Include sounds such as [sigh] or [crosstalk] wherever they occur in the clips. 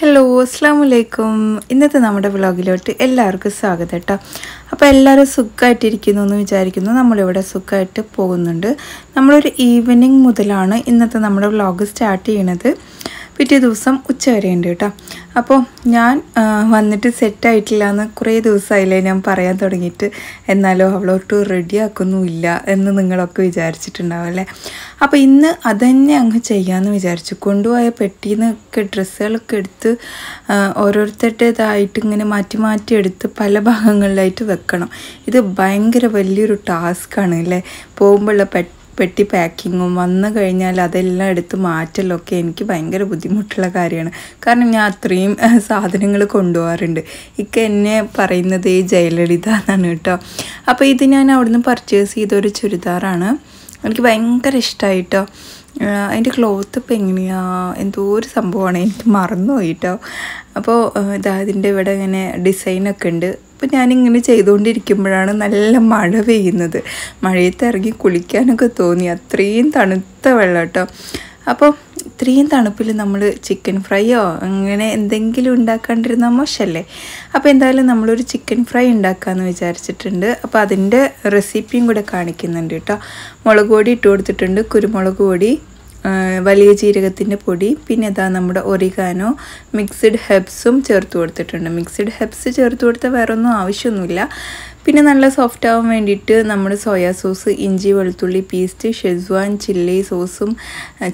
Hello അസ്സാം വലൈക്കും ഇന്നത്തെ നമ്മുടെ വ്ളോഗിലോട്ട് എല്ലാവർക്കും സ്വാഗതം കേട്ടോ. അപ്പോൾ എല്ലാവരും സുഖമായിട്ടിരിക്കുന്നു എന്ന് വിചാരിക്കുന്നു. നമ്മളിവിടെ സുഖമായിട്ട് പോകുന്നുണ്ട്. നമ്മളൊരു ഈവനിങ് മുതലാണ് ഇന്നത്തെ നമ്മുടെ വ്ളോഗ് സ്റ്റാർട്ട് ചെയ്യണത്. പിറ്റേ ദിവസം ഉച്ച വരെ ഉണ്ട് കേട്ടോ. അപ്പോൾ ഞാൻ വന്നിട്ട് സെറ്റായിട്ടില്ല എന്ന് കുറേ ദിവസമായില്ലേ ഞാൻ പറയാൻ തുടങ്ങിയിട്ട്. എന്നാലോ അവളോട്ട് റെഡിയാക്കുന്നുമില്ല എന്ന് നിങ്ങളൊക്കെ വിചാരിച്ചിട്ടുണ്ടാവും അല്ലേ? അപ്പോൾ ഇന്ന് അതന്നെ അങ്ങ് ചെയ്യാമെന്ന് വിചാരിച്ചു. കൊണ്ടുപോയ പെട്ടിയിൽ നിന്നൊക്കെ ഡ്രസ്സുകളൊക്കെ എടുത്ത് ഓരോരുത്തരുടേതായിട്ട് ഇങ്ങനെ മാറ്റി മാറ്റി എടുത്ത് പല ഭാഗങ്ങളിലായിട്ട് വെക്കണം. ഇത് ഭയങ്കര വലിയൊരു ടാസ്ക്കാണ് അല്ലേ? പോകുമ്പോഴുള്ള പെട്ട് പെട്ടി പാക്കിങ്ങും വന്നു കഴിഞ്ഞാൽ അതെല്ലാം എടുത്ത് മാറ്റലൊക്കെ എനിക്ക് ഭയങ്കര ബുദ്ധിമുട്ടുള്ള കാര്യമാണ്. കാരണം ഞാൻ അത്രയും സാധനങ്ങൾ കൊണ്ടുപോകാറുണ്ട്. ഇക്ക എന്നെ പറയുന്നത് ഈ ജയലളിത എന്നാണ് കേട്ടോ. അപ്പോൾ ഇത് ഞാൻ അവിടുന്ന് പർച്ചേസ് ചെയ്ത ഒരു ചുരിദാറാണ്. എനിക്ക് ഭയങ്കര ഇഷ്ടമായിട്ടോ അതിന്റെ ക്ലോത്ത് ഇപ്പം എങ്ങനെയാ? എന്തോ ഒരു സംഭവമാണ്. എനിക്ക് മറന്നുപോയി കേട്ടോ അപ്പോൾ ഇതാ ഇതിന്റെ ഇവിടെ ഇങ്ങനെ ഡിസൈനൊക്കെ ഉണ്ട്. അപ്പോൾ ഞാനിങ്ങനെ ചെയ്തുകൊണ്ടിരിക്കുമ്പോഴാണ് നല്ല മഴ പെയ്യുന്നത്. മഴയത്ത് ഇറങ്ങി കുളിക്കാനൊക്കെ തോന്നി. അത്രയും തണുത്ത വെള്ളം കേട്ടോ അപ്പോൾ ഇത്രയും തണുപ്പിൽ നമ്മൾ ചിക്കൻ ഫ്രൈയോ അങ്ങനെ എന്തെങ്കിലും ഉണ്ടാക്കാണ്ടിരുന്നാൽ മോശമല്ലേ അപ്പോൾ എന്തായാലും നമ്മളൊരു ചിക്കൻ ഫ്രൈ ഉണ്ടാക്കാമെന്ന് വിചാരിച്ചിട്ടുണ്ട്. അപ്പോൾ അതിന്റെ റെസിപ്പിയും കൂടെ കാണിക്കുന്നുണ്ട് കേട്ടോ. മുളക് പൊടി ഇട്ട് കൊടുത്തിട്ടുണ്ട് കുരുമുളക് പൊടി വലിയ ജീരകത്തിന്റെ പൊടി പിന്നെ ഇതാ നമ്മുടെ ഒറിഗാനോ മിക്സഡ് ഹെബ്സും ചേർത്ത് കൊടുത്തിട്ടുണ്ട്. മിക്സഡ് ഹെബ്സ് ചേർത്ത് കൊടുത്താൽ വേറൊന്നും ആവശ്യമൊന്നുമില്ല. പിന്നെ നല്ല സോഫ്റ്റ് ആവാൻ വേണ്ടിയിട്ട് നമ്മൾ സോയാ സോസ് ഇഞ്ചി വെളുത്തുള്ളി പേസ്റ്റ് ഷെസ്വാൻ ചില്ലി സോസും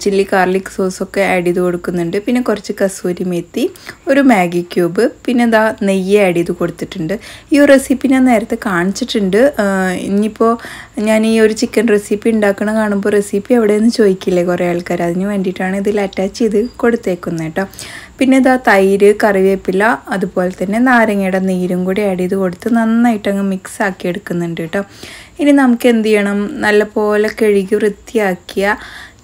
ചില്ലി ഗാർലിക് സോസൊക്കെ ആഡ് ചെയ്ത് കൊടുക്കുന്നുണ്ട്. പിന്നെ കുറച്ച് കസൂരി മെത്തി ഒരു മാഗി ക്യൂബ് പിന്നെ എന്താ നെയ്യ് ആഡ് ചെയ്ത് കൊടുത്തിട്ടുണ്ട്. ഈ റെസിപ്പി ഞാൻ നേരത്തെ കാണിച്ചിട്ടുണ്ട്. ഇനിയിപ്പോൾ ഞാൻ ഈ ഒരു ചിക്കൻ റെസിപ്പി ഉണ്ടാക്കണ കാണുമ്പോൾ റെസിപ്പി എവിടെയെന്ന് ചോദിക്കില്ലേ കുറേ ആൾക്കാർ അതിന് വേണ്ടിയിട്ടാണ് ഇതിൽ അറ്റാച്ച് ചെയ്ത് കൊടുത്തേക്കുന്നത് കേട്ടോ. പിന്നെ ഇതാ തൈര് കറിവേപ്പില അതുപോലെ തന്നെ നാരങ്ങയുടെ നീരും കൂടി ആഡ് ചെയ്ത് കൊടുത്ത് നന്നായിട്ട് അങ്ങ് മിക്സ് ആക്കി എടുക്കുന്നുണ്ട് കേട്ടോ. ഇനി നമുക്ക് എന്ത് ചെയ്യണം? നല്ലപോലെ കഴുകി വൃത്തിയാക്കിയ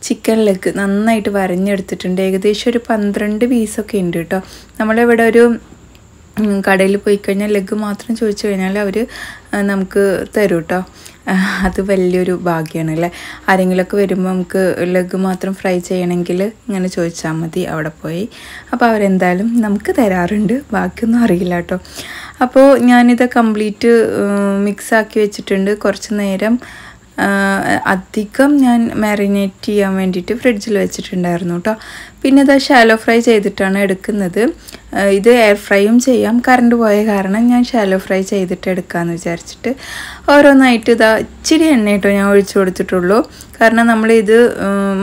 ചിക്കൻ ലെഗ് നന്നായിട്ട് വരഞ്ഞെടുത്തിട്ടുണ്ട്. ഏകദേശം ഒരു പന്ത്രണ്ട് പീസൊക്കെ ഉണ്ട് കേട്ടോ. നമ്മളിവിടെ ഒരു കടയിൽ പോയി കഴിഞ്ഞാൽ ലെഗ് മാത്രം ചോദിച്ചു കഴിഞ്ഞാൽ അവർ നമുക്ക് തരും കേട്ടോ. അത് വലിയൊരു ഭാഗ്യമാണ് അല്ലേ ആരെങ്കിലുമൊക്കെ വരുമ്പോൾ നമുക്ക് ലഗ് മാത്രം ഫ്രൈ ചെയ്യണമെങ്കിൽ ഇങ്ങനെ ചോദിച്ചാൽ മതി അവിടെ പോയി. അപ്പോൾ അവരെന്തായാലും നമുക്ക് തരാറുണ്ട്. ബാക്കിയൊന്നും അറിയില്ല കേട്ടോ. അപ്പോൾ ഞാനിത് കംപ്ലീറ്റ് മിക്സ് ആക്കി വെച്ചിട്ടുണ്ട്. കുറച്ച് നേരം അധികം ഞാൻ മാരിനേറ്റ് ചെയ്യാൻ വേണ്ടിയിട്ട് ഫ്രിഡ്ജിൽ വെച്ചിട്ടുണ്ടായിരുന്നു കേട്ടോ പിന്നെ ഇത് ഷാലോ ഫ്രൈ ചെയ്തിട്ടാണ് എടുക്കുന്നത്. ഇത് എയർ ഫ്രൈയും ചെയ്യാം. കറണ്ട് പോയ കാരണം ഞാൻ ഷാലോ ഫ്രൈ ചെയ്തിട്ട് എടുക്കാമെന്ന് വിചാരിച്ചിട്ട് ഓരോന്നായിട്ട് ഇതാ ഇച്ചിരി എണ്ണ കേട്ടോ ഞാൻ ഒഴിച്ചു കൊടുത്തിട്ടുള്ളൂ. കാരണം നമ്മളിത് ഇത്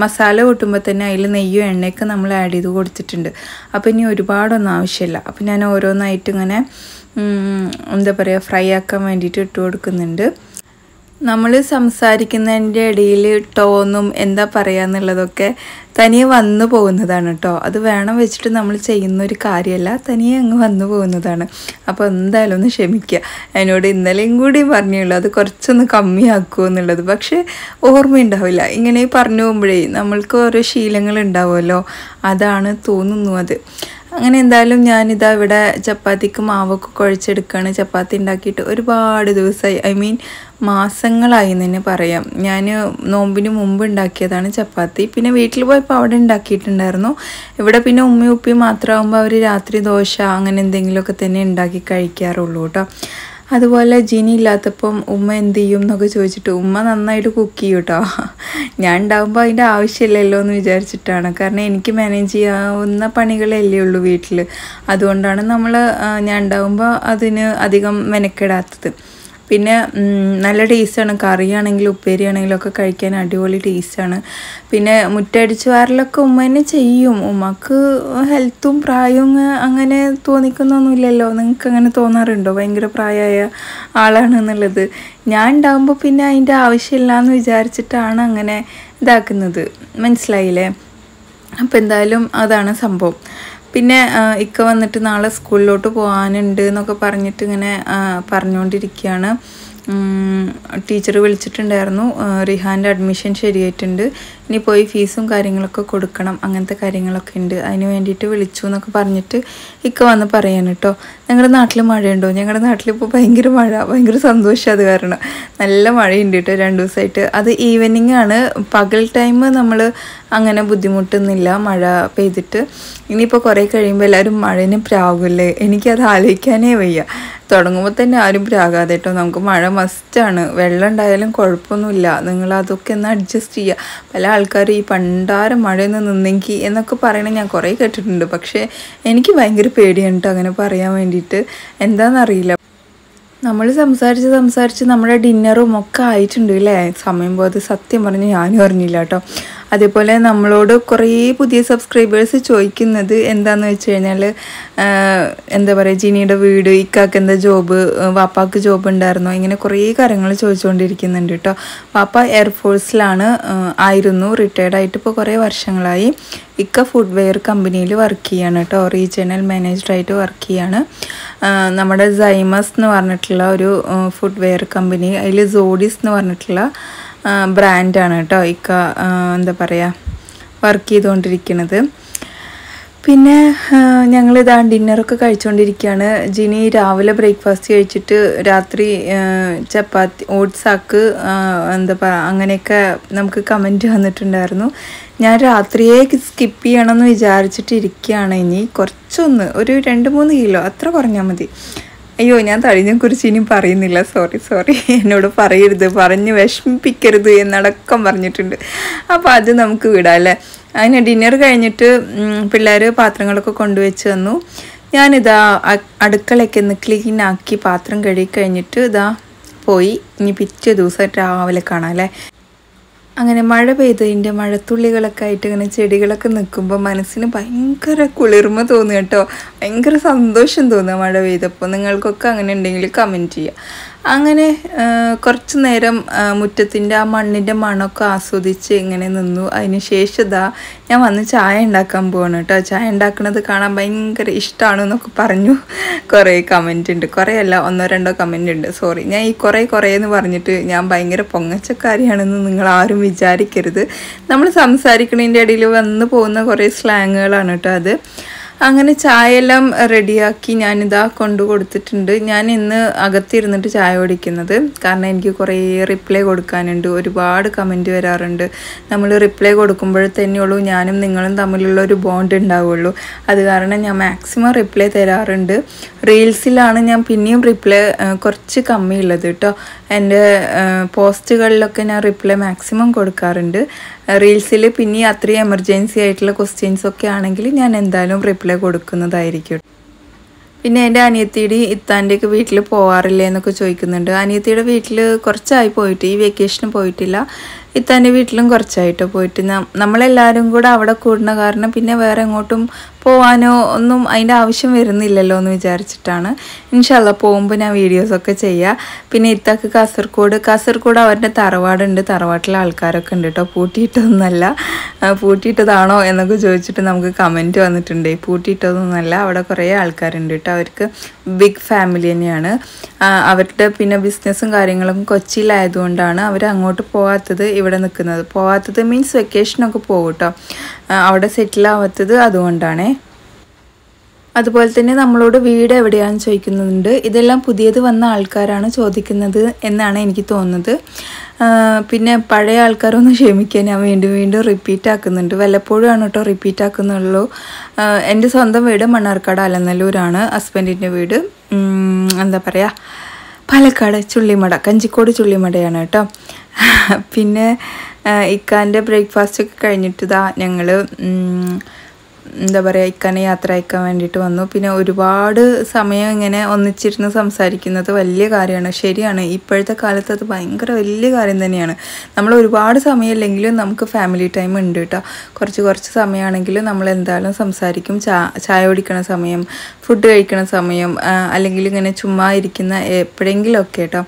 മസാല കൂട്ടുമ്പോൾ തന്നെ അതിൽ നെയ്യും എണ്ണയൊക്കെ നമ്മൾ ആഡ് ചെയ്ത് കൊടുത്തിട്ടുണ്ട്. അപ്പോൾ ഇനി ഒരുപാടൊന്നും ആവശ്യമില്ല. അപ്പോൾ ഞാൻ ഓരോന്നായിട്ട് ഇങ്ങനെ എന്താ പറയുക ഫ്രൈ ആക്കാൻ വേണ്ടിയിട്ട് ഇട്ട് കൊടുക്കുന്നുണ്ട്. നമ്മൾ സംസാരിക്കുന്നതിന്റെ ഇടയിൽ ടോന്നും എന്താ പറയുക എന്നുള്ളതൊക്കെ തനിയെ വന്നു പോകുന്നതാണ് കേട്ടോ അത് വേണം വെച്ചിട്ട് നമ്മൾ ചെയ്യുന്ന ഒരു കാര്യമല്ല തനിയെ അങ്ങ് വന്നു പോകുന്നതാണ്. അപ്പോൾ എന്തായാലും ഒന്ന് ക്ഷമിക്കുക എന്നോട് ഇന്നലെയും കൂടി പറഞ്ഞുള്ളൂ അത് കുറച്ചൊന്ന് കമ്മിയാക്കുമോ എന്നുള്ളത്. പക്ഷേ ഓർമ്മയുണ്ടാവില്ല. ഇങ്ങനെ പറഞ്ഞു പോകുമ്പോഴേ നമ്മൾക്ക് ഓരോ ശീലങ്ങൾ ഉണ്ടാവുമല്ലോ. അതാണ് തോന്നുന്നു അത്. അങ്ങനെ എന്തായാലും ഞാനിതാ ഇവിടെ ചപ്പാത്തിക്ക് മാവൊക്കെ കുഴച്ചെടുക്കുകയാണ് ചപ്പാത്തി ഉണ്ടാക്കിയിട്ട് ഒരുപാട് ദിവസമായി. ഐ മീൻ മാസങ്ങളായി തന്നെ പറയാം. ഞാൻ നോമ്പിന് മുമ്പ് ഉണ്ടാക്കിയതാണ് ചപ്പാത്തി. പിന്നെ വീട്ടിൽ പോയപ്പോൾ അവിടെ ഉണ്ടാക്കിയിട്ടുണ്ടായിരുന്നു. ഇവിടെ പിന്നെ ഉമ്മയും ഉപ്പയും മാത്രമാകുമ്പോൾ അവർ രാത്രി ദോശ അങ്ങനെ എന്തെങ്കിലുമൊക്കെ തന്നെ ഉണ്ടാക്കി കഴിക്കാറുള്ളൂ കേട്ടോ. അതുപോലെ ജിനി ഇല്ലാത്തപ്പം ഉമ്മ എന്ത് ചെയ്യും എന്നൊക്കെ ചോദിച്ചിട്ട് ഉമ്മ നന്നായിട്ട് കുക്ക് ചെയ്യും കേട്ടോ. ഞാൻ ഉണ്ടാകുമ്പോൾ അതിന്റെ ആവശ്യമില്ലല്ലോ എന്ന് വിചാരിച്ചിട്ടാണ്. കാരണം എനിക്ക് മാനേജ് ചെയ്യാവുന്ന പണികളല്ലേ ഉള്ളൂ വീട്ടിൽ അതുകൊണ്ടാണ് നമ്മൾ ഞാൻ ഉണ്ടാകുമ്പോൾ അതിന് അധികം മെനക്കെടാത്തത്. പിന്നെ നല്ല ടേസ്റ്റാണ്. കറിയാണെങ്കിലും ഉപ്പേരിയാണെങ്കിലും ഒക്കെ കഴിക്കാൻ അടിപൊളി ടേസ്റ്റാണ്. പിന്നെ മുറ്റടിച്ച് വാരലൊക്കെ ഉമ്മ തന്നെ ചെയ്യും. ഉമ്മക്ക് ഹെൽത്തും പ്രായവും അങ്ങനെ തോന്നിക്കുന്നൊന്നുമില്ലല്ലോ. നിങ്ങൾക്ക് അങ്ങനെ തോന്നാറുണ്ടോ? ഭയങ്കര പ്രായമായ ആളാണ് എന്നുള്ളത്. ഞാൻ ഉണ്ടാകുമ്പോൾ പിന്നെ അതിന്റെ ആവശ്യമില്ല എന്ന് വിചാരിച്ചിട്ടാണ് അങ്ങനെ ഇതാക്കുന്നത്. മനസ്സിലായില്ലേ? അപ്പോൾ എന്തായാലും അതാണ് സംഭവം. പിന്നെ ഇക്ക വന്നിട്ട് നാളെ സ്കൂളിലോട്ട് പോകാനുണ്ട് എന്നൊക്കെ പറഞ്ഞിട്ട് ഇങ്ങനെ പറഞ്ഞുകൊണ്ടിരിക്കുകയാണ് ടീച്ചർ വിളിച്ചിട്ടുണ്ടായിരുന്നു. റിഹാന്റെ അഡ്മിഷൻ ശരിയായിട്ടുണ്ട്. ഇനി പോയി ഫീസും കാര്യങ്ങളൊക്കെ കൊടുക്കണം. അങ്ങനത്തെ കാര്യങ്ങളൊക്കെ ഉണ്ട്. അതിന് വേണ്ടിയിട്ട് വിളിച്ചു എന്നൊക്കെ പറഞ്ഞിട്ട് ഇക്ക വന്ന് പറയാൻ കേട്ടോ ഞങ്ങളുടെ നാട്ടിൽ മഴയുണ്ടോ? ഞങ്ങളുടെ നാട്ടിലിപ്പോൾ ഭയങ്കര മഴ. ഭയങ്കര സന്തോഷം അത് കാരണം. നല്ല മഴയുണ്ട് കേട്ടോ രണ്ട് ദിവസമായിട്ട് അത് ഈവനിങ് ആണ്. പകൽ ടൈം നമ്മൾ അങ്ങനെ ബുദ്ധിമുട്ടുന്നില്ല മഴ പെയ്തിട്ട്. ഇനിയിപ്പോൾ കുറേ കഴിയുമ്പോൾ എല്ലാവരും മഴന് പ്രാകില്ലേ എനിക്കത് ആലോചിക്കാനേ വയ്യ. തുടങ്ങുമ്പോൾ തന്നെ ആരും പ്രാകാതെ കേട്ടോ നമുക്ക് മഴ മസ്റ്റാണ് വെള്ളം ഉണ്ടായാലും കുഴപ്പമൊന്നുമില്ല. നിങ്ങൾ അതൊക്കെ ഒന്ന് അഡ്ജസ്റ്റ് ചെയ്യുക പല ആൾക്കാരും ഈ പണ്ടാരം മഴയൊന്ന് നിന്നെങ്കിൽ എന്നൊക്കെ പറയണത് ഞാൻ കുറേ കേട്ടിട്ടുണ്ട്. പക്ഷേ എനിക്ക് ഭയങ്കര പേടിയാണ് കേട്ടോ അങ്ങനെ പറയാൻ വേണ്ടിയിട്ട്. എന്താണെന്നറിയില്ല നമ്മൾ സംസാരിച്ച് സംസാരിച്ച് നമ്മുടെ ഡിന്നറും ഒക്കെ ആയിട്ടുണ്ട് അല്ലേ സമയം പോയത് സത്യം പറഞ്ഞ് ഞാനും അറിഞ്ഞില്ല കേട്ടോ അതേപോലെ നമ്മളോട് കുറേ പുതിയ സബ്സ്ക്രൈബേഴ്സ് ചോദിക്കുന്നത് എന്താന്ന് വെച്ച് കഴിഞ്ഞാൽ എന്താ പറയുക ജിനിയുടെ വീട് ഇക്കാക്ക് എന്താ ജോബ് വാപ്പാക്ക് ജോബ് ഉണ്ടായിരുന്നോ? ഇങ്ങനെ കുറേ കാര്യങ്ങൾ ചോദിച്ചുകൊണ്ടിരിക്കുന്നുണ്ട് കേട്ടോ വാപ്പ എയർഫോഴ്സിലാണ് ആയിരുന്നു റിട്ടയർഡ് ആയിട്ട് ഇപ്പോൾ കുറേ വർഷങ്ങളായി. ഇക്ക ഫുഡ്വെയർ കമ്പനിയിൽ വർക്ക് ചെയ്യാണ് കേട്ടോ റീജിയണൽ മാനേജറായിട്ട് വർക്ക് ചെയ്യാണ്. നമ്മുടെ സൈമസ് എന്ന് പറഞ്ഞിട്ടുള്ള ഒരു ഫുഡ്വെയർ കമ്പനി അതിൽ സോഡീസ് എന്ന് പറഞ്ഞിട്ടുള്ള ബ്രാൻഡാണ് കേട്ടോ. ഇക്ക എന്താ പറയുക വർക്ക് ചെയ്തുകൊണ്ടിരിക്കുന്നത് പിന്നെ ഞങ്ങൾ ഇതാ ഡിന്നറൊക്കെ കഴിച്ചുകൊണ്ടിരിക്കുകയാണ് ജിനി രാവിലെ ബ്രേക്ക്ഫാസ്റ്റ് കഴിച്ചിട്ട് രാത്രി ചപ്പാത്തി ഓട്സ് ആക്ക് ആ, എന്താ പറയുക അങ്ങനെയൊക്കെ നമുക്ക് കമന്റ് വന്നിട്ടുണ്ടായിരുന്നു. ഞാൻ രാത്രിയെ സ്കിപ്പ് ചെയ്യണമെന്ന് വിചാരിച്ചിട്ട് ഇരിക്കുകയാണ് ഇനി കുറച്ചൊന്ന് ഒരു രണ്ട് മൂന്ന് കിലോ അത്ര കുറഞ്ഞാൽ മതി. അയ്യോ ഞാൻ തടിനെ കുറിച്ച് ഇനി പറയുന്നില്ല. സോറി സോറി എന്നോട് പറയരുത്. പറഞ്ഞ് വിഷമിപ്പിക്കരുത് എന്നടക്കം പറഞ്ഞിട്ടുണ്ട്. അപ്പോൾ അത് നമുക്ക് വിടാം അല്ലേ? അതിന് ഡിന്നർ കഴിഞ്ഞിട്ട് പിള്ളേർ പാത്രങ്ങളൊക്കെ കൊണ്ടുവച്ച് തന്നു. ഞാനിതാ അടുക്കളയൊക്കെ ഒന്ന് ക്ലീൻ ആക്കി പാത്രം കഴുകി കഴിഞ്ഞിട്ട് ഇതാ പോയി. ഇനി പിറ്റേ ദിവസം രാവിലെ കാണാം അല്ലേ? അങ്ങനെ മഴ പെയ്തതിന്റെ മഴത്തുള്ളികളൊക്കെ ആയിട്ട് ഇങ്ങനെ ചെടികളൊക്കെ നിൽക്കുമ്പോൾ മനസ്സിന് ഭയങ്കര കുളിർമ തോന്നുക ഭയങ്കര സന്തോഷം തോന്നുക മഴ പെയ്തപ്പോൾ നിങ്ങൾക്കൊക്കെ അങ്ങനെ ഉണ്ടെങ്കിൽ കമന്റ് ചെയ്യുക. അങ്ങനെ കുറച്ച് നേരം മുറ്റത്തിന്റെ ആ മണ്ണിന്റെ മണമൊക്കെ ആസ്വദിച്ച് ഇങ്ങനെ നിന്നു. അതിന് ശേഷം ഇതാ ഞാൻ വന്ന് ചായ ഉണ്ടാക്കാൻ പോവാണ് കേട്ടോ. ചായ ഉണ്ടാക്കുന്നത് കാണാൻ ഭയങ്കര ഇഷ്ടമാണ് എന്നൊക്കെ പറഞ്ഞു. കുറേ കമന്റ് ഉണ്ട്. കുറേ അല്ല ഒന്നോ രണ്ടോ കമന്റ് ഉണ്ട്. സോറി ഞാൻ ഈ കുറേ കുറേ എന്ന് പറഞ്ഞിട്ട് ഞാൻ ഭയങ്കര പൊങ്ങച്ചക്കാരിയാണെന്ന് നിങ്ങൾ ആരും വിചാരിക്കരുത്. നമ്മൾ സംസാരിക്കുന്നതിന്റെ ഇടയിൽ വന്ന് പോകുന്ന കുറേ സ്ലാങ്ങുകളാണ് കേട്ടോ അത്. അങ്ങനെ ചായ എല്ലാം റെഡിയാക്കി ഞാനിതാ കൊണ്ടു കൊടുത്തിട്ടുണ്ട്. ഞാൻ ഇന്ന് അകത്തിരുന്നിട്ട് ചായ കുടിക്കുന്നത്. കാരണം എനിക്ക് കുറേ റിപ്ലൈ കൊടുക്കാനുണ്ട്. ഒരുപാട് കമന്റ് വരാറുണ്ട്. നമ്മൾ റിപ്ലൈ കൊടുക്കുമ്പോൾ തന്നെയുള്ളൂ ഞാനും നിങ്ങളും തമ്മിലുള്ള ഒരു ബോണ്ട് ഉണ്ടാവുള്ളൂ. അത് കാരണം ഞാൻ മാക്സിമം റിപ്ലൈ തരാറുണ്ട്. റീൽസിലാണ് ഞാൻ പിന്നെയും റിപ്ലൈ കുറച്ച് കമ്മിയുള്ളത് കേട്ടോ. എന്റെ പോസ്റ്റുകളിലൊക്കെ ഞാൻ റിപ്ലൈ മാക്സിമം കൊടുക്കാറുണ്ട്. റീൽസിൽ പിന്നെ അത്രയും എമർജൻസി ആയിട്ടുള്ള ക്വസ്റ്റ്യൻസ് ഒക്കെ ആണെങ്കിൽ ഞാൻ എന്തായാലും റിപ്ലൈ കൊടുക്കുന്നതായിരിക്കും. പിന്നെ എന്റെ അനിയത്തിയുടെ ഇത്താന്റെയൊക്കെ വീട്ടിൽ പോവാറില്ലേ എന്നൊക്കെ ചോദിക്കുന്നുണ്ട്. അനിയത്തിയുടെ വീട്ടിൽ കുറച്ചായി പോയിട്ട് ഈ വെക്കേഷന് പോയിട്ടില്ല. ഇത്താന്റെ വീട്ടിലും കുറച്ചായിട്ട് പോയിട്ട്. നമ്മളെല്ലാവരും കൂടെ അവിടെ കൂടുന്ന കാരണം പിന്നെ വേറെ എങ്ങോട്ടും പോവാനോ ഒന്നും അതിന്റെ ആവശ്യം വരുന്നില്ലല്ലോ എന്ന് വിചാരിച്ചിട്ടാണ്. ഇൻഷല്ല പോകുമ്പോൾ ഞാൻ വീഡിയോസൊക്കെ ചെയ്യുക പിന്നെ ഇത്താക്ക് കാസർഗോഡ് കാസർഗോഡ് അവരുടെ തറവാടുണ്ട്. തറവാട്ടിലെ ആൾക്കാരൊക്കെ ഉണ്ട് കേട്ടോ പൂട്ടിയിട്ടതൊന്നുമല്ല ആ, പൂട്ടിയിട്ടതാണോ എന്നൊക്കെ ചോദിച്ചിട്ട് നമുക്ക് കമന്റ് വന്നിട്ടുണ്ട്. പൂട്ടിയിട്ടതൊന്നുമല്ല അവിടെ കുറേ ആൾക്കാരുണ്ട് കേട്ടോ അവർക്ക് ബിഗ് ഫാമിലി തന്നെയാണ്. അവരുടെ പിന്നെ ബിസിനസ്സും കാര്യങ്ങളും കൊച്ചിയിലായതുകൊണ്ടാണ് അവർ അങ്ങോട്ട് പോകാത്തത് ഇവിടെ നിൽക്കുന്നത്. പോവാത്തത് മീൻസ് വെക്കേഷനൊക്കെ പോകും കേട്ടോ അവിടെ സെറ്റിൽ ആവാത്തത് അതുകൊണ്ടാണേ. അതുപോലെ തന്നെ നമ്മളോട് വീട് എവിടെയാണെന്ന് ചോദിക്കുന്നുണ്ട്. ഇതെല്ലാം പുതിയത് വന്ന ആൾക്കാരാണ് ചോദിക്കുന്നത് എന്നാണ് എനിക്ക് തോന്നുന്നത്. പിന്നെ പഴയ ആൾക്കാരൊന്നും ക്ഷമിക്കാൻ ഞാൻ വീണ്ടും വീണ്ടും റിപ്പീറ്റ് ആക്കുന്നുണ്ട്. വല്ലപ്പോഴും ആണ് കേട്ടോ റിപ്പീറ്റ് ആക്കുന്നുള്ളൂ. എന്റെ സ്വന്തം വീട് മണ്ണാർക്കാട് അലനല്ലൂരാണ്. ഹസ്ബൻഡിന്റെ വീട്. എന്താ പറയുക പാലക്കാട് ചുള്ളിമട കഞ്ചിക്കോട് ചുള്ളിമടയാണ് കേട്ടോ. പിന്നെ ഇക്കാന്റെ ബ്രേക്ക്ഫാസ്റ്റ് ഒക്കെ കഴിഞ്ഞിട്ട് ഇതാ ഞങ്ങൾ എന്താ പറയുക ഇക്കാനെ യാത്ര അയക്കാൻ വേണ്ടിയിട്ട് വന്നു. പിന്നെ ഒരുപാട് സമയം ഇങ്ങനെ ഒന്നിച്ചിരുന്ന് സംസാരിക്കുന്നത് വലിയ കാര്യമാണ്. ശരിയാണ്. ഇപ്പോഴത്തെ കാലത്ത് അത് ഭയങ്കര വലിയ കാര്യം തന്നെയാണ്. നമ്മൾ ഒരുപാട് സമയമില്ലെങ്കിലും നമുക്ക് ഫാമിലി ടൈം ഉണ്ട് കേട്ടോ. കുറച്ച് കുറച്ച് സമയമാണെങ്കിലും നമ്മൾ എന്തായാലും സംസാരിക്കും. ചായ കുടിക്കണ സമയം ഫുഡ് കഴിക്കണ സമയം അല്ലെങ്കിൽ ഇങ്ങനെ ചുമ്മാ ഇരിക്കുന്ന എപ്പോഴെങ്കിലുമൊക്കെ കേട്ടോ.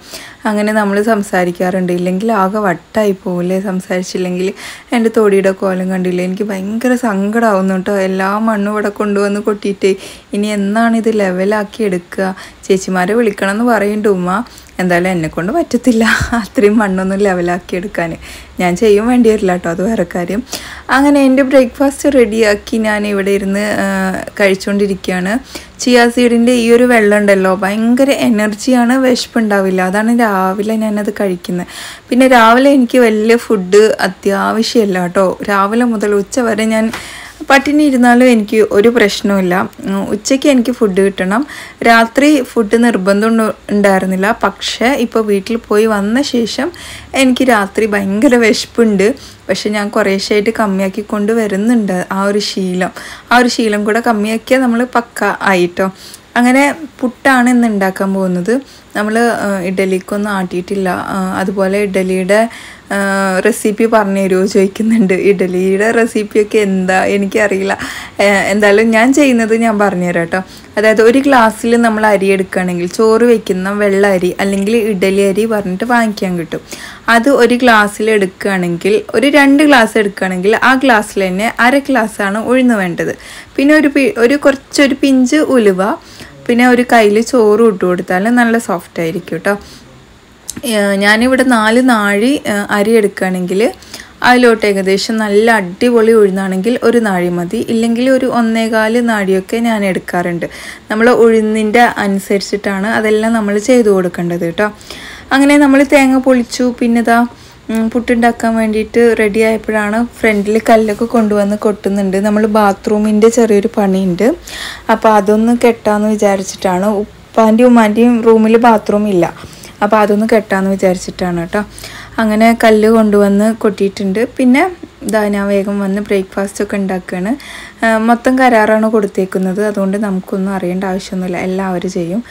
അങ്ങനെ നമ്മൾ സംസാരിക്കാറുണ്ട്. ഇല്ലെങ്കിൽ ആകെ വട്ടായി പോകില്ലേ സംസാരിച്ചില്ലെങ്കിൽ എന്റെ തൊടിയുടെ കോലം കണ്ടില്ലേ? എനിക്ക് ഭയങ്കര സങ്കടമാവുന്നു കേട്ടോ. എല്ലാ മണ്ണും ഇവിടെ കൊണ്ടുവന്ന് കൊട്ടിയിട്ട്. ഇനി എന്നാണ് ഇത് ലെവലാക്കി എടുക്കുക? ചേച്ചിമാരെ വിളിക്കണം എന്ന് പറയുന്നുണ്ട് ഉമ്മ. എന്തായാലും എന്നെ കൊണ്ട് പറ്റത്തില്ല. അത്രയും മണ്ണൊന്നും ലെവലാക്കി എടുക്കാൻ ഞാൻ ചെയ്യും വേണ്ടി വരില്ല കേട്ടോ അത് വേറെ കാര്യം. അങ്ങനെ എന്റെ ബ്രേക്ക്ഫാസ്റ്റ് റെഡിയാക്കി ഞാൻ ഇവിടെ ഇരുന്ന് കഴിച്ചുകൊണ്ടിരിക്കുകയാണ് ചിയാ സീഡിന്റെ ഈ ഒരു വെള്ളം ഉണ്ടല്ലോ ഭയങ്കര എനർജിയാണ് വിശപ്പുണ്ടാവില്ല. അതാണ് രാവിലെ ഞാനത് കഴിക്കുന്നത് പിന്നെ രാവിലെ എനിക്ക് വലിയ ഫുഡ് അത്യാവശ്യമല്ല കേട്ടോ രാവിലെ മുതൽ ഉച്ച വരെ ഞാൻ പട്ടിണി ഇരുന്നാലും എനിക്ക് ഒരു പ്രശ്നവുമില്ല. ഉച്ചയ്ക്ക് എനിക്ക് ഫുഡ് കിട്ടണം. രാത്രി ഫുഡ് നിർബന്ധം ഉണ്ട- ഉണ്ടായിരുന്നില്ല. പക്ഷേ ഇപ്പോൾ വീട്ടിൽ പോയി വന്ന ശേഷം എനിക്ക് രാത്രി ഭയങ്കര വിശപ്പുണ്ട്. പക്ഷെ ഞാൻ കുറേശ്ശായിട്ട് കമ്മിയാക്കി കൊണ്ട് വരുന്നുണ്ട് ആ ഒരു ശീലം. ആ ഒരു ശീലം കൂടെ കമ്മിയാക്കിയാൽ നമ്മൾ പക്ക ആയിട്ടോ. അങ്ങനെ പുട്ടാണ് ഇന്ന് ഉണ്ടാക്കാൻ പോകുന്നത്. നമ്മൾ ഇഡലിക്കൊന്നും ആട്ടിയിട്ടില്ല. അതുപോലെ ഇഡലിയുടെ റെസിപ്പി പറഞ്ഞു തരുമോ ചോദിക്കുന്നുണ്ട്. ഇഡലിയുടെ റെസിപ്പിയൊക്കെ എന്താ? എനിക്കറിയില്ല. എന്തായാലും ഞാൻ ചെയ്യുന്നത് ഞാൻ പറഞ്ഞുതരാം കേട്ടോ. അതായത് ഒരു ഗ്ലാസ്സിൽ നമ്മൾ അരി എടുക്കുകയാണെങ്കിൽ ചോറ് വയ്ക്കുന്ന വെള്ള അരി അല്ലെങ്കിൽ ഇഡലി അരി പറഞ്ഞിട്ട് വാങ്ങിക്കാൻ കിട്ടും. അത് ഒരു ഗ്ലാസ്സിൽ എടുക്കുകയാണെങ്കിൽ ഒരു രണ്ട് ഗ്ലാസ് എടുക്കുകയാണെങ്കിൽ ആ ഗ്ലാസ്സിൽ തന്നെ അര ഗ്ലാസ്സാണ് ഉഴുന്ന് വേണ്ടത്. പിന്നെ ഒരു ഒരു കുറച്ചൊരു പിഞ്ച് ഉലുവ പിന്നെ ഒരു കയ്യിൽ ചോറ് ഇട്ട് കൊടുത്താൽ നല്ല സോഫ്റ്റ് ആയിരിക്കും കേട്ടോ. ഞാനിവിടെ നാല് നാഴി അരി എടുക്കുകയാണെങ്കിൽ അതിലോട്ട് ഏകദേശം നല്ല അടിപൊളി ഉഴുന്നാണെങ്കിൽ ഒരു നാഴി മതി. ഇല്ലെങ്കിൽ ഒരു ഒന്നേകാൽ നാഴിയൊക്കെ ഞാൻ എടുക്കാറുണ്ട്. നമ്മൾ ഉഴുന്നിന്റെ അനുസരിച്ചിട്ടാണ് അതെല്ലാം നമ്മൾ ചെയ്തു കൊടുക്കേണ്ടത് കേട്ടോ. അങ്ങനെ നമ്മൾ തേങ്ങ പൊളിച്ചു. പിന്നെ ഇതാ പുട്ടുണ്ടാക്കാൻ വേണ്ടിയിട്ട് റെഡി ആയപ്പോഴാണ് ഫ്രണ്ടിൽ കല്ലൊക്കെ കൊണ്ടുവന്ന് കൊട്ടുന്നുണ്ട്. നമ്മൾ ബാത്റൂമിന്റെ ചെറിയൊരു പണിയുണ്ട്. അപ്പോൾ അതൊന്ന് കെട്ടാമെന്ന് വിചാരിച്ചിട്ടാണ് ഉപ്പാന്റെയും ഉമ്മാന്റെയും റൂമിൽ ബാത്റൂം ഇല്ല. അപ്പോൾ അതൊന്ന് കെട്ടാന്ന് വിചാരിച്ചിട്ടാണ് കേട്ടോ. അങ്ങനെ കല്ല് കൊണ്ടുവന്ന് കൊട്ടിയിട്ടുണ്ട്. പിന്നെ ഇതാ ഞാൻ വേഗം വന്ന് ബ്രേക്ക്ഫാസ്റ്റ് ഒക്കെ ഉണ്ടാക്കുകയാണ് മൊത്തം കരാറാണ് കൊടുത്തേക്കുന്നത്. അതുകൊണ്ട് നമുക്കൊന്നും അറിയേണ്ട ആവശ്യമൊന്നുമില്ല. എല്ലാവരും ചെയ്യും.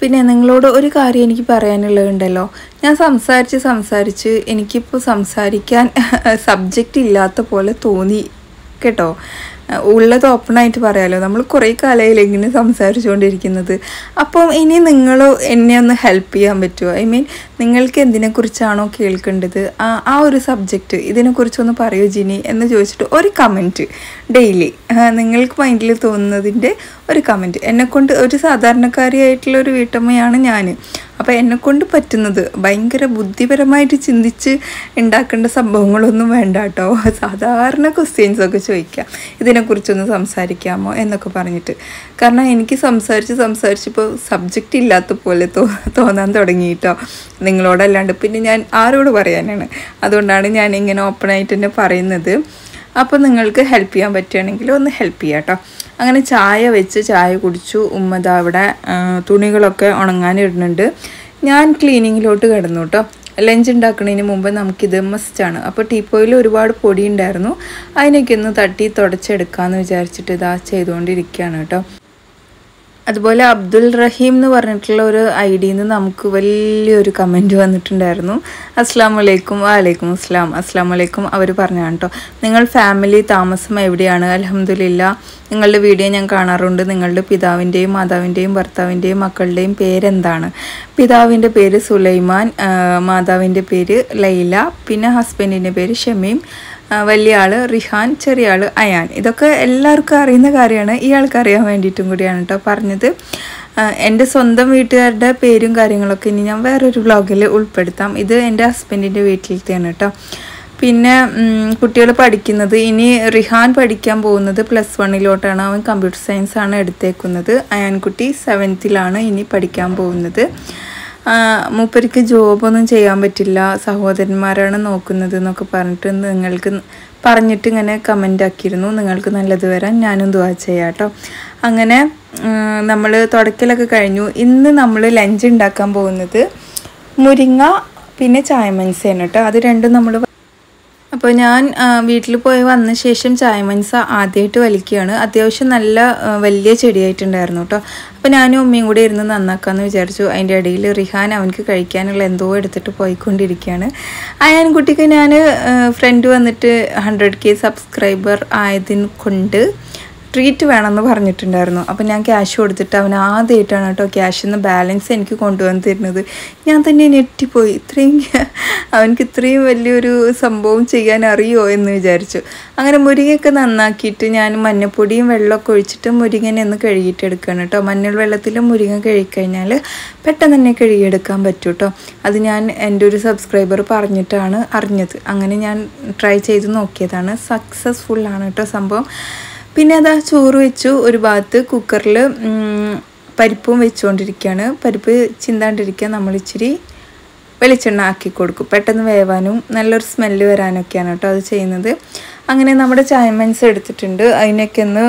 പിന്നെ നിങ്ങളോട് ഒരു കാര്യം എനിക്ക് പറയാനുള്ളതുണ്ടല്ലോ. ഞാൻ സംസാരിച്ച് സംസാരിച്ച് എനിക്കിപ്പോൾ സംസാരിക്കാൻ [laughs] സബ്ജക്റ്റ് ഇല്ലാത്ത പോലെ തോന്നി കേട്ടോ. ഉള്ളത് ഓപ്പണായിട്ട് പറയാമല്ലോ നമ്മൾ കുറേ കാലയിൽ ഇങ്ങനെ സംസാരിച്ചുകൊണ്ടിരിക്കുന്നത്. അപ്പോൾ ഇനി നിങ്ങൾ എന്നെ ഒന്ന് ഹെൽപ്പ് ചെയ്യാൻ പറ്റുമോ ഐ മീൻ നിങ്ങൾക്ക് എന്തിനെക്കുറിച്ചാണോ കേൾക്കേണ്ടത്? ആ ആ ഒരു സബ്ജക്റ്റ് ഇതിനെക്കുറിച്ചൊന്ന് പറയൂ ജിനി എന്ന് ചോദിച്ചിട്ട് ഒരു കമന്റ് ഡെയിലി നിങ്ങൾക്ക് മൈൻഡിൽ തോന്നുന്നതിന്റെ ഒരു കമന്റ് എന്നെക്കൊണ്ട് ഒരു സാധാരണക്കാരിയായിട്ടുള്ള ഒരു വീട്ടമ്മയാണ് ഞാൻ അപ്പോൾ എന്നെക്കൊണ്ട് പറ്റുന്നത് ഭയങ്കര ബുദ്ധിപരമായിട്ട് ചിന്തിച്ച് ഉണ്ടാക്കേണ്ട സംഭവങ്ങളൊന്നും വേണ്ട കേട്ടോ. സാധാരണ ക്വസ്റ്റ്യൻസൊക്കെ ചോദിക്കാം. ഇതിനെക്കുറിച്ചൊന്ന് സംസാരിക്കാമോ എന്നൊക്കെ പറഞ്ഞിട്ട്. കാരണം എനിക്ക് സംസാരിച്ച് സംസാരിച്ചിപ്പോൾ സബ്ജക്റ്റ് ഇല്ലാത്ത പോലെ തോ തോന്നാൻ തുടങ്ങി കേട്ടോ. നിങ്ങളോടല്ലാണ്ട്. പിന്നെ ഞാൻ ആരോട് പറയാനാണ്? അതുകൊണ്ടാണ് ഞാൻ ഇങ്ങനെ ഓപ്പണായിട്ട് തന്നെ പറയുന്നത്. അപ്പോൾ നിങ്ങൾക്ക് ഹെൽപ്പ് ചെയ്യാൻ പറ്റുകയാണെങ്കിൽ ഒന്ന് ഹെൽപ്പ് ചെയ്യാം കേട്ടോ. അങ്ങനെ ചായ വെച്ച് ചായ കുടിച്ചു. ഉമ്മത അവിടെ തുണികളൊക്കെ ഉണങ്ങാനിടുന്നുണ്ട് ഞാൻ ക്ലീനിങ്ങിലോട്ട് കിടന്നു കേട്ടോ. ലഞ്ച് ഉണ്ടാക്കുന്നതിന് മുമ്പ് നമുക്കിത് മസ്റ്റാണ് അപ്പോൾ ടീപ്പോയിൽ ഒരുപാട് പൊടി ഉണ്ടായിരുന്നു. അതിനൊക്കെ ഒന്ന് തട്ടി തുടച്ചെടുക്കാമെന്ന് വിചാരിച്ചിട്ട് ഇതാ ചെയ്തുകൊണ്ടിരിക്കുകയാണ് കേട്ടോ. അതുപോലെ അബ്ദുൽ റഹീം എന്ന് പറഞ്ഞിട്ടുള്ള ഒരു ഐ ഡിയിൽ നിന്ന് നമുക്ക് വലിയൊരു കമന്റ് വന്നിട്ടുണ്ടായിരുന്നു. അസ്സാം വലൈക്കും വാലൈക്കും അസ്ലാം അസ്സാം വലൈക്കും അവർ പറഞ്ഞാണ് കേട്ടോ നിങ്ങൾ ഫാമിലി താമസം എവിടെയാണ്? അലഹമുല്ല നിങ്ങളുടെ വീഡിയോ ഞാൻ കാണാറുണ്ട്. നിങ്ങളുടെ പിതാവിന്റെയും മാതാവിന്റെയും ഭർത്താവിന്റെയും മക്കളുടെയും പേരെന്താണ്? പിതാവിന്റെ പേര് സുലൈമാൻ മാതാവിന്റെ പേര് ലൈല പിന്നെ ഹസ്ബൻഡിന്റെ പേര് ഷമീം വലിയ ആൾ റിഹാൻ ചെറിയ ആൾ അയാൻ. ഇതൊക്കെ എല്ലാവർക്കും അറിയുന്ന കാര്യമാണ്. ഇയാൾക്ക് അറിയാൻ വേണ്ടിയിട്ടും കൂടിയാണ് കേട്ടോ പറഞ്ഞത്. എന്റെ സ്വന്തം വീട്ടുകാരുടെ പേരും കാര്യങ്ങളൊക്കെ ഇനി ഞാൻ വേറൊരു വ്ളോഗിൽ ഉൾപ്പെടുത്താം. ഇത് എന്റെ ഹസ്ബൻഡിന്റെ വീട്ടിലത്തെയാണ് കേട്ടോ പിന്നെ കുട്ടികൾ പഠിക്കുന്നത്. ഇനി റിഹാൻ പഠിക്കാൻ പോകുന്നത് പ്ലസ് വണ്ണിലോട്ടാണ്. അവൻ കമ്പ്യൂട്ടർ സയൻസ് ആണ് എടുത്തേക്കുന്നത്. അയാൻകുട്ടി സെവൻത്തിലാണ് ഇനി പഠിക്കാൻ പോകുന്നത്. മൂപ്പർക്ക് ജോബൊന്നും ചെയ്യാൻ പറ്റില്ല. സഹോദരന്മാരാണ് നോക്കുന്നത് എന്നൊക്കെ പറഞ്ഞിട്ട് നിങ്ങൾക്ക് പറഞ്ഞിട്ട് ഇങ്ങനെ കമന്റ് ആക്കിയിരുന്നു. നിങ്ങൾക്ക് നല്ലത് വരാൻ ഞാനും ദുവാ ചെയ്യാം കേട്ടോ. അങ്ങനെ നമ്മൾ തുടക്കലൊക്കെ കഴിഞ്ഞു. ഇന്ന് നമ്മൾ ലഞ്ച് ഉണ്ടാക്കാൻ പോകുന്നത് മുരിങ്ങ പിന്നെ ചായമൻസയാണ് കേട്ടോ. അത് രണ്ടും നമ്മൾ അപ്പോൾ ഞാൻ വീട്ടിൽ പോയി വന്ന ശേഷം ചായമൻസ ആദ്യമായിട്ട് വലിക്കുകയാണ്. അത്യാവശ്യം നല്ല വലിയ ചെടിയായിട്ടുണ്ടായിരുന്നു കേട്ടോ അപ്പോൾ ഞാനും ഉമ്മയും കൂടെ ഇരുന്ന് നന്നാക്കാമെന്ന് വിചാരിച്ചു. അതിന്റെ ഇടയിൽ റിഹാൻ അവനക്ക് കഴിക്കാനുള്ള എന്തോ എടുത്തിട്ട് പോയിക്കൊണ്ടിരിക്കുകയാണ്. അയാൻകുട്ടിക്ക് ഞാൻ ഫ്രണ്ട് വന്നിട്ട് ഹൺഡ്രഡ് കെ സബ്സ്ക്രൈബർ ആയതിന് കൊണ്ട് ട്രീറ്റ് വേണമെന്ന് പറഞ്ഞിട്ടുണ്ടായിരുന്നു. അപ്പോൾ ഞാൻ ക്യാഷ് കൊടുത്തിട്ട് അവൻ ആദ്യമായിട്ടാണ് കേട്ടോ ക്യാഷിൽ നിന്ന് ബാലൻസ് എനിക്ക് കൊണ്ടുവന്ന് തരുന്നത്. ഞാൻ തന്നെ ഞെട്ടിപ്പോയി. ഇത്രയും അവനക്ക് ഇത്രയും വലിയൊരു സംഭവം ചെയ്യാൻ അറിയോ എന്ന് വിചാരിച്ചു. അങ്ങനെ മുരിങ്ങയൊക്കെ നന്നാക്കിയിട്ട് ഞാൻ മഞ്ഞപ്പൊടിയും വെള്ളമൊക്കെ ഒഴിച്ചിട്ട് മുരിങ്ങനെ ഒന്ന് കഴുകിയിട്ടെടുക്കുകയാണ് കേട്ടോ. മഞ്ഞൾ വെള്ളത്തിൽ മുരിങ്ങ കഴുകിക്കഴിഞ്ഞാൽ പെട്ടെന്ന് തന്നെ കഴുകിയെടുക്കാൻ പറ്റും കേട്ടോ. അത് ഞാൻ എന്റെ ഒരു സബ്സ്ക്രൈബർ പറഞ്ഞിട്ടാണ് അറിഞ്ഞത്. അങ്ങനെ ഞാൻ ട്രൈ ചെയ്ത് നോക്കിയതാണ്. സക്സസ്ഫുള്ളാണ് കേട്ടോ സംഭവം. പിന്നെ അതാ ചോറ് വെച്ചു ഒരു ഭാഗത്ത് കുക്കറിൽ പരിപ്പും വെച്ചുകൊണ്ടിരിക്കുകയാണ് പരിപ്പ് ചിന്താണ്ടിരിക്കാൻ നമ്മൾ ഇച്ചിരി വെളിച്ചെണ്ണ ആക്കി കൊടുക്കും. പെട്ടെന്ന് വേവാനും നല്ലൊരു സ്മെല്ല് വരാനൊക്കെയാണ് കേട്ടോ അത് ചെയ്യുന്നത്. അങ്ങനെ നമ്മുടെ ചായമൻസ് എടുത്തിട്ടുണ്ട്. അതിനൊക്കെ ഒന്ന്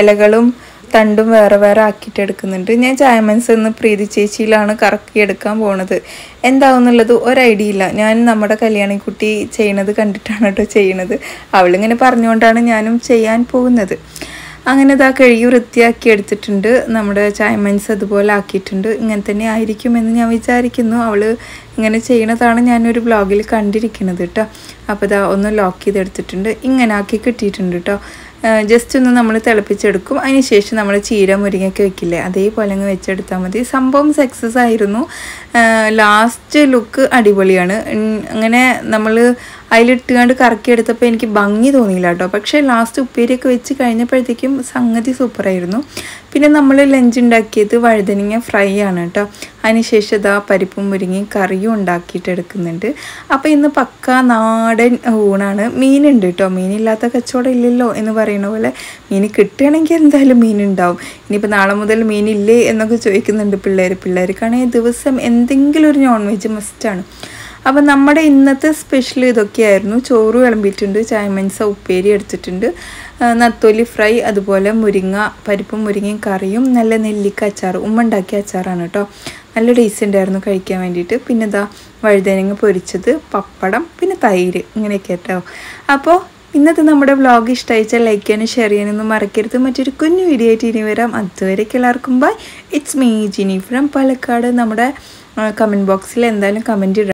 ഇലകളും തണ്ടും വേറെ വേറെ ആക്കിയിട്ട് എടുക്കുന്നുണ്ട്. ഞാൻ ചായമൻസ് എന്ന് പ്രീതി ചേച്ചിയിലാണ് കറക്കി എടുക്കാൻ പോണത്. എന്താവുന്നുള്ളത് ഒരു ഐഡിയ ഇല്ല ഞാൻ നമ്മുടെ കല്യാണിക്കുട്ടി ചെയ്യണത് കണ്ടിട്ടാണ് കേട്ടോ ചെയ്യണത്. അവളിങ്ങനെ പറഞ്ഞുകൊണ്ടാണ് ഞാനും ചെയ്യാൻ പോകുന്നത്. അങ്ങനെ ഇതാ കഴുകി വൃത്തിയാക്കി എടുത്തിട്ടുണ്ട്. നമ്മുടെ ചായമൻസ് അതുപോലെ ആക്കിയിട്ടുണ്ട്. ഇങ്ങനെ തന്നെ ആയിരിക്കുമെന്ന് ഞാൻ വിചാരിക്കുന്നു. അവൾ ഇങ്ങനെ ചെയ്യണതാണ് ഞാനൊരു ബ്ലോഗിൽ കണ്ടിരിക്കുന്നത് കേട്ടോ. അപ്പോൾ ഇതാ ഒന്ന് ലോക്ക് ചെയ്തെടുത്തിട്ടുണ്ട്. ഇങ്ങനെ ആക്കി കിട്ടിയിട്ടുണ്ട് കേട്ടോ. ജസ്റ്റ് ഒന്ന് നമ്മൾ തിളപ്പിച്ചെടുക്കും. അതിന് ശേഷം നമ്മൾ ചീര മുരിങ്ങയൊക്കെ വെക്കില്ലേ അതേപോലെ അങ്ങ് വെച്ചെടുത്താൽ മതി. സംഭവം സക്സസ് ആയിരുന്നു. ലാസ്റ്റ് ലുക്ക് അടിപൊളിയാണ്. അങ്ങനെ നമ്മൾ അതിലിട്ടുകൊണ്ട് കറക്കിയെടുത്തപ്പോൾ എനിക്ക് ഭംഗി തോന്നിയില്ല കേട്ടോ പക്ഷേ ലാസ്റ്റ് ഉപ്പേരിയൊക്കെ വെച്ച് കഴിഞ്ഞപ്പോഴത്തേക്കും സംഗതി സൂപ്പറായിരുന്നു. പിന്നെ നമ്മൾ ലഞ്ച് ഉണ്ടാക്കിയത് വഴുതനങ്ങ ഫ്രൈ ആണ് കേട്ടോ അതിനുശേഷം ഇതാ പരിപ്പും മുരിങ്ങയും കറിയും ഉണ്ടാക്കിയിട്ട് എടുക്കുന്നുണ്ട്. അപ്പോൾ ഇന്ന് പക്ക നാടൻ ഊണാണ്. മീനുണ്ട് കേട്ടോ മീനില്ലാത്ത കച്ചവടം ഇല്ലല്ലോ എന്ന് പറയുന്ന പോലെ മീൻ കിട്ടുകയാണെങ്കിൽ എന്തായാലും മീനുണ്ടാവും. ഇനിയിപ്പോൾ നാളെ മുതൽ മീനില്ലേ എന്നൊക്കെ ചോദിക്കുന്നുണ്ട് പിള്ളേർ പിള്ളേർക്കാണെങ്കിൽ ദിവസം എന്തെങ്കിലും ഒരു നോൺ വെജ് മസ്റ്റാണ് അപ്പം നമ്മുടെ ഇന്നത്തെ സ്പെഷ്യൽ ഇതൊക്കെയായിരുന്നു. ചോറ് വിളമ്പിയിട്ടുണ്ട് ചായമൻസ ഉപ്പേരി എടുത്തിട്ടുണ്ട്. നത്തൊലി ഫ്രൈ അതുപോലെ മുരിങ്ങ പരിപ്പും മുരിങ്ങയും കറിയും നല്ല നെല്ലിക്ക അച്ചാർ ഉമ്മ ഉണ്ടാക്കിയ അച്ചാറാണ് കേട്ടോ. നല്ല ടേസ്റ്റ് ഉണ്ടായിരുന്നു കഴിക്കാൻ വേണ്ടിയിട്ട്. പിന്നെ ഇതാ വഴുതനങ്ങ പൊരിച്ചത് പപ്പടം പിന്നെ തൈര് ഇങ്ങനെയൊക്കെ കേട്ടോ. അപ്പോൾ ഇന്നത്തെ നമ്മുടെ വ്ളോഗ് ഇഷ്ടമായിച്ചാൽ ലൈക്ക് ചെയ്യാനും ഷെയർ ചെയ്യാനൊന്നും മറക്കരുത്. മറ്റൊരു കുഞ്ഞു വീഡിയോ ആയിട്ട് ഇനി വരാം. അതുവരെയൊക്കെ എല്ലാവർക്കും bye it's me Jini from Palakkad നമ്മുടെ കമന്റ് ബോക്സിൽ എന്തായാലും കമന്റ് ഇടാം